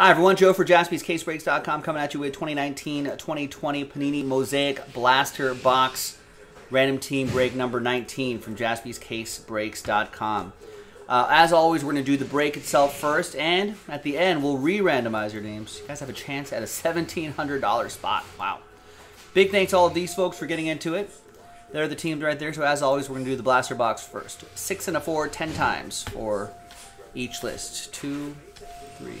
Hi, everyone. Joe for jaspyscasebreaks.com coming at you with 2019-2020 Panini Mosaic Blaster Box Random Team Break number 19 from jaspyscasebreaks.com. Uh, as always, we're going to do the break itself first, and at the end, we'll re-randomize your names. You guys have a chance at a $1,700 spot. Wow. Big thanks to all of these folks for getting into it. They're the teams right there, so as always, we're going to do the blaster box first. Six and a four, ten times for each list. Two, three,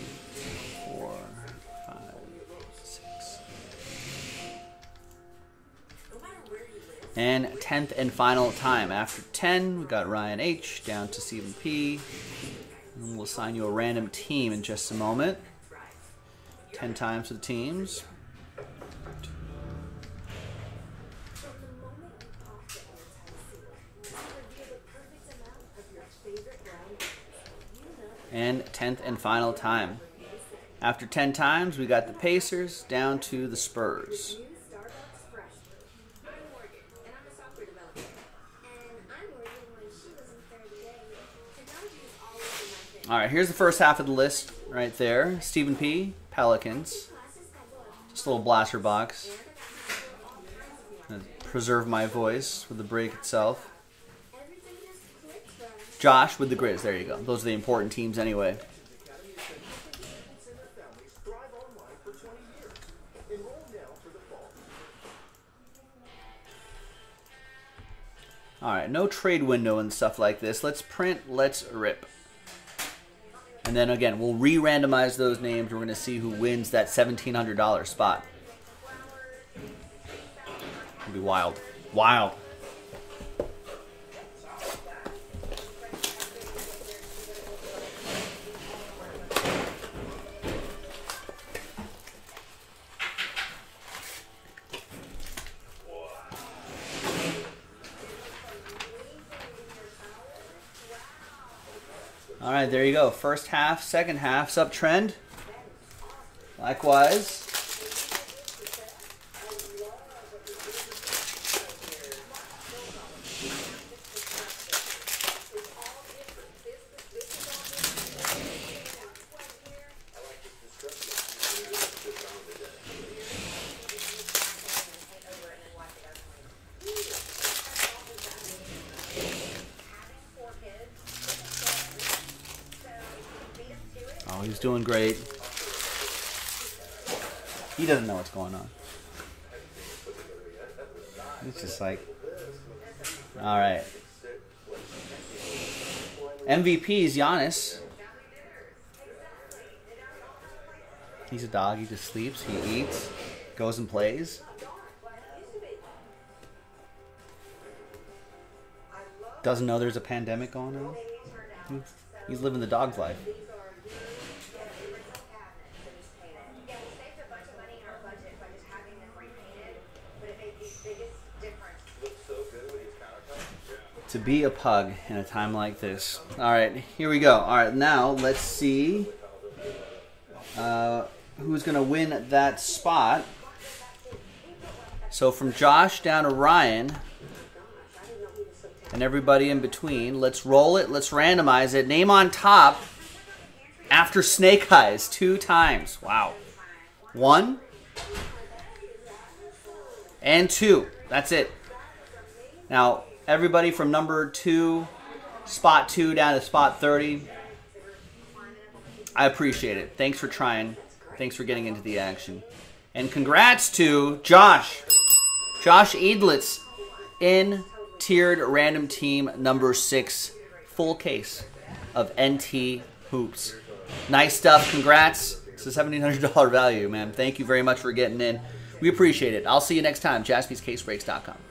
And 10th and final time. After 10, we got Ryan H. down to Stephen P. And we'll assign you a random team in just a moment. 10 times for the teams. And 10th and final time. After 10 times, we got the Pacers down to the Spurs. All right, here's the first half of the list right there. Stephen P. Pelicans. Just a little blaster box. Preserve my voice with the break itself. Josh with the Grizz. There you go. Those are the important teams anyway. All right, no trade window and stuff like this. Let's print, let's rip. And then again, we'll re-randomize those names. We're going to see who wins that $1,700 spot. It'll be wild. Wild. All right, there you go. First half, second half, sub trend. Likewise. Oh, he's doing great. He doesn't know what's going on. It's just like, all right. MVP is Giannis. He's a dog. He just sleeps. He eats. Goes and plays. Doesn't know there's a pandemic going on. He's living the dog's life. To be a pug in a time like this. All right, here we go. All right, now let's see uh, who's going to win that spot. So from Josh down to Ryan and everybody in between, let's roll it. Let's randomize it. Name on top after Snake Eyes two times. Wow. One and two. That's it. Now, everybody from number two, spot two down to spot 30. I appreciate it. Thanks for trying. Thanks for getting into the action. And congrats to Josh. Josh Edlitz in tiered random team number six. Full case of NT hoops. Nice stuff. Congrats. It's a $1,700 value, man. Thank you very much for getting in. We appreciate it. I'll see you next time. JaspysCaseBreaks.com.